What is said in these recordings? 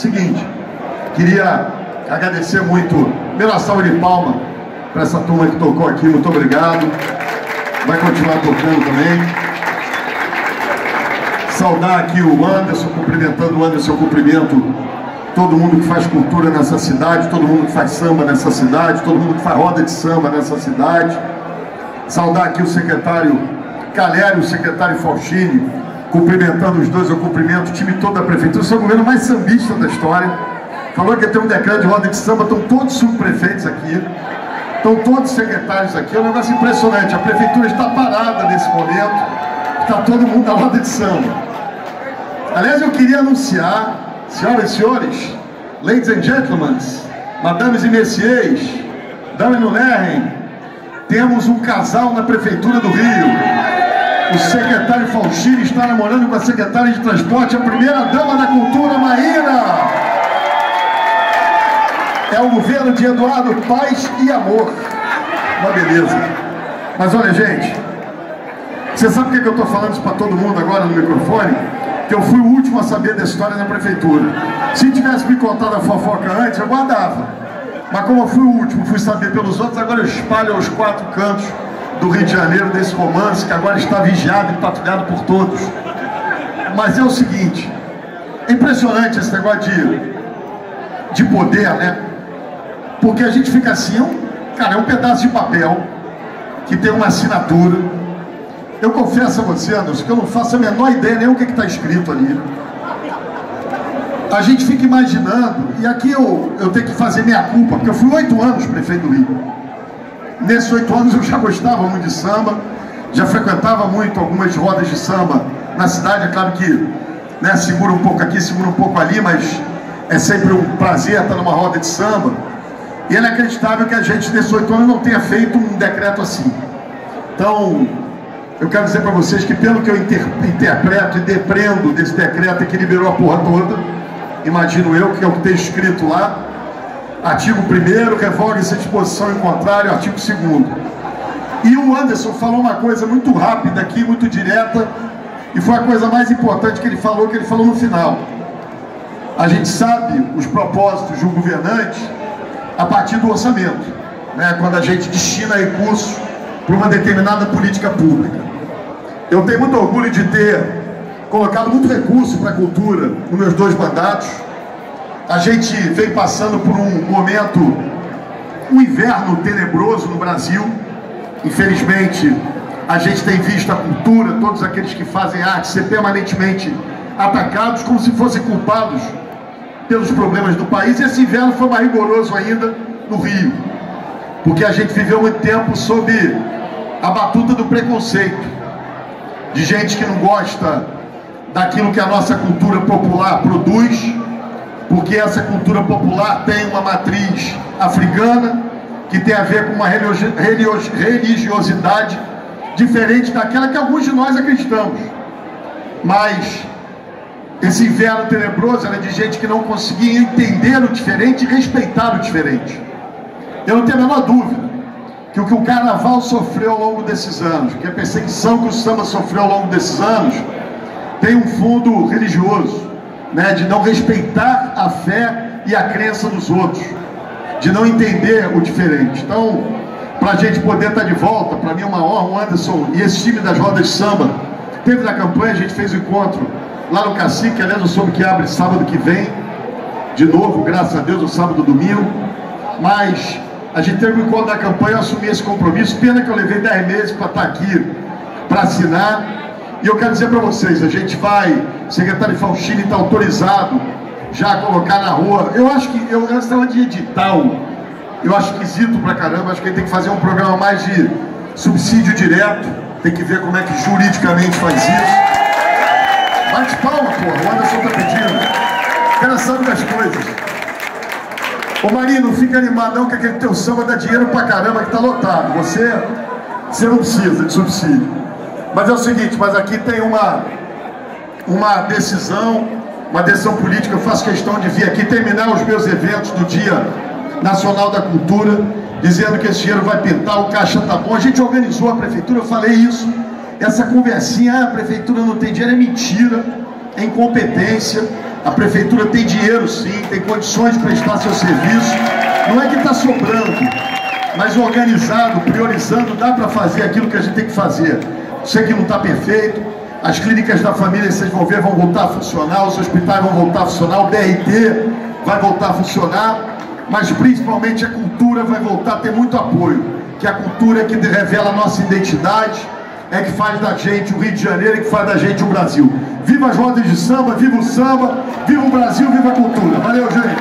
Seguinte, queria agradecer muito, pela salva de palma para essa turma que tocou aqui, muito obrigado. Vai continuar tocando também. Saudar aqui o Anderson, cumprimentando o Anderson, cumprimento todo mundo que faz cultura nessa cidade, todo mundo que faz samba nessa cidade, todo mundo que faz roda de samba nessa cidade. Saudar aqui o secretário Calério, o secretário Faustini, cumprimentando os dois, eu cumprimento o time todo da prefeitura, sou o governo mais sambista da história. Falou que tem um decreto de roda de samba, estão todos subprefeitos aqui, estão todos secretários aqui, é um negócio impressionante. A prefeitura está parada nesse momento, está todo mundo na roda de samba. Aliás, eu queria anunciar, senhoras e senhores, ladies and gentlemen, madames e messieurs, dames no lerem, temos um casal na prefeitura do Rio. O secretário Faustino está namorando com a secretária de transporte, a primeira dama da cultura, Maíra. É o governo de Eduardo Paz e Amor. Uma beleza. Mas olha, gente, você sabe por que eu estou falando isso para todo mundo agora no microfone? Que eu fui o último a saber da história da prefeitura. Se tivesse me contado a fofoca antes, eu guardava. Mas como eu fui o último, fui saber pelos outros, agora eu espalho aos quatro cantos do Rio de Janeiro, desse romance que agora está vigiado e patrulhado por todos. Mas é o seguinte, é impressionante esse negócio de, de poder, né? Porque a gente fica assim, é cara, é um pedaço de papel que tem uma assinatura. Eu confesso a você, Anderson, que eu não faço a menor ideia nem o que está escrito ali. A gente fica imaginando, e aqui eu, eu tenho que fazer minha culpa, porque eu fui oito anos prefeito do Rio. Nesses oito anos eu já gostava muito de samba, já frequentava muito algumas rodas de samba na cidade. É claro que né, segura um pouco aqui, segura um pouco ali, mas é sempre um prazer estar numa roda de samba. E é inacreditável que a gente, nesses oito anos, não tenha feito um decreto assim. Então, eu quero dizer para vocês que, pelo que eu inter interpreto e depreendo desse decreto que liberou a porra toda, imagino eu, que é o que tem escrito lá, Artigo 1 revoga essa disposição em contrário, artigo 2 E o Anderson falou uma coisa muito rápida aqui, muito direta, e foi a coisa mais importante que ele falou, que ele falou no final. A gente sabe os propósitos de um governante a partir do orçamento, né? quando a gente destina recursos para uma determinada política pública. Eu tenho muito orgulho de ter colocado muito recurso para a cultura nos meus dois mandatos, a gente vem passando por um momento, um inverno tenebroso no Brasil. Infelizmente, a gente tem visto a cultura, todos aqueles que fazem arte, ser permanentemente atacados como se fossem culpados pelos problemas do país. E esse inverno foi mais rigoroso ainda no Rio, porque a gente viveu muito tempo sob a batuta do preconceito, de gente que não gosta daquilo que a nossa cultura popular produz porque essa cultura popular tem uma matriz africana, que tem a ver com uma religiosidade diferente daquela que alguns de nós acreditamos. Mas esse inverno tenebroso era de gente que não conseguia entender o diferente e respeitar o diferente. Eu não tenho a menor dúvida que o que o carnaval sofreu ao longo desses anos, que a perseguição que o samba sofreu ao longo desses anos, tem um fundo religioso né, de não respeitar a fé e a crença dos outros, de não entender o diferente. Então, para a gente poder estar tá de volta, para mim é uma honra, o Anderson e esse time das rodas de samba, teve na campanha, a gente fez o um encontro lá no Cacique, aliás eu soube que abre sábado que vem, de novo, graças a Deus, o sábado domingo, mas a gente teve um encontro da campanha, eu assumi esse compromisso, pena que eu levei 10 meses para estar tá aqui, para assinar, e eu quero dizer para vocês, a gente vai, o secretário Faustini está autorizado já a colocar na rua. Eu acho que, eu, essa é de edital, eu acho esquisito pra caramba, acho que gente tem que fazer um programa mais de subsídio direto, tem que ver como é que juridicamente faz isso. Bate palma, porra, o Anderson tá pedindo. O cara sabe das coisas. Ô Marinho, não fica animado não, que aquele teu samba dá dinheiro pra caramba que tá lotado. Você, você não precisa de subsídio. Mas é o seguinte, mas aqui tem uma, uma decisão, uma decisão política, eu faço questão de vir aqui terminar os meus eventos do Dia Nacional da Cultura, dizendo que esse dinheiro vai pintar, o caixa tá bom. A gente organizou a prefeitura, eu falei isso. Essa conversinha, ah, a prefeitura não tem dinheiro, é mentira, é incompetência. A prefeitura tem dinheiro sim, tem condições de prestar seu serviço. Não é que está sobrando, mas organizado, priorizando, dá para fazer aquilo que a gente tem que fazer. Sei que não está perfeito, as clínicas da família, vocês vão ver, vão voltar a funcionar, os hospitais vão voltar a funcionar, o BRT vai voltar a funcionar, mas principalmente a cultura vai voltar a ter muito apoio, que a cultura é que revela a nossa identidade, é que faz da gente o Rio de Janeiro, é que faz da gente o Brasil. Viva as rodas de samba, viva o samba, viva o Brasil, viva a cultura. Valeu, gente.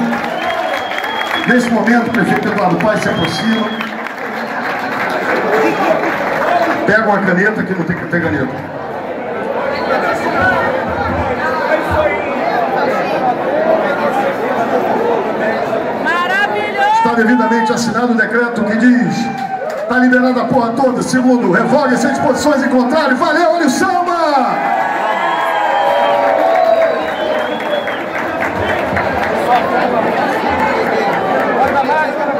Nesse momento, o prefeito Eduardo Paz se aproxima. Pega uma caneta, que não tem que ter caneta. devidamente assinado o decreto que diz tá liberada a porra toda. Segundo, revogue sem disposições em contrário. Valeu, olha o samba! Mais.